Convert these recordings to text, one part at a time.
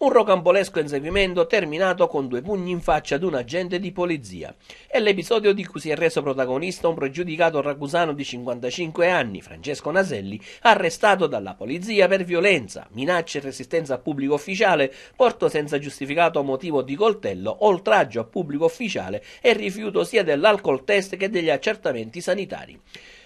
Un rocambolesco inseguimento terminato con due pugni in faccia ad un agente di polizia. È l'episodio di cui si è reso protagonista un pregiudicato ragusano di 55 anni, Francesco Naselli, arrestato dalla polizia per violenza, minacce e resistenza a pubblico ufficiale, porto senza giustificato motivo di coltello, oltraggio a pubblico ufficiale e rifiuto sia dell'alcol test che degli accertamenti sanitari.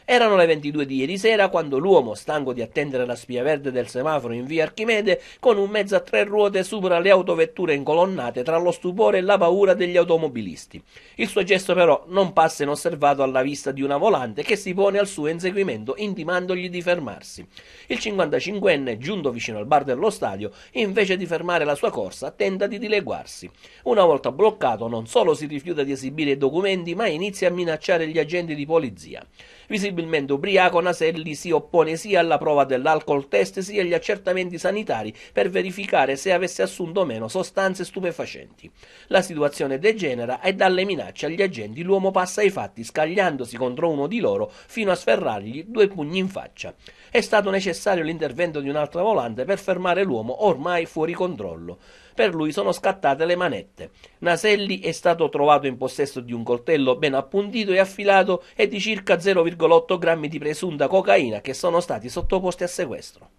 Erano le 22 di ieri sera quando l'uomo, stanco di attendere la spia verde del semaforo in via Archimede, con un mezzo a tre ruote supera le autovetture incolonnate tra lo stupore e la paura degli automobilisti. Il suo gesto però non passa inosservato alla vista di una volante che si pone al suo inseguimento intimandogli di fermarsi. Il 55enne, giunto vicino al bar dello stadio, invece di fermare la sua corsa, tenta di dileguarsi. Una volta bloccato, non solo si rifiuta di esibire i documenti, ma inizia a minacciare gli agenti di polizia. Visibilmente ubriaco, Naselli si oppone sia alla prova dell'alcol test sia agli accertamenti sanitari per verificare se avesse assunto meno sostanze stupefacenti. La situazione degenera e dalle minacce agli agenti l'uomo passa ai fatti scagliandosi contro uno di loro fino a sferrargli due pugni in faccia. È stato necessario l'intervento di un'altra volante per fermare l'uomo ormai fuori controllo. Per lui sono scattate le manette. Naselli è stato trovato in possesso di un coltello ben appuntito e affilato e di circa 0,8 grammi di presunta cocaina che sono stati sottoposti a sequestro.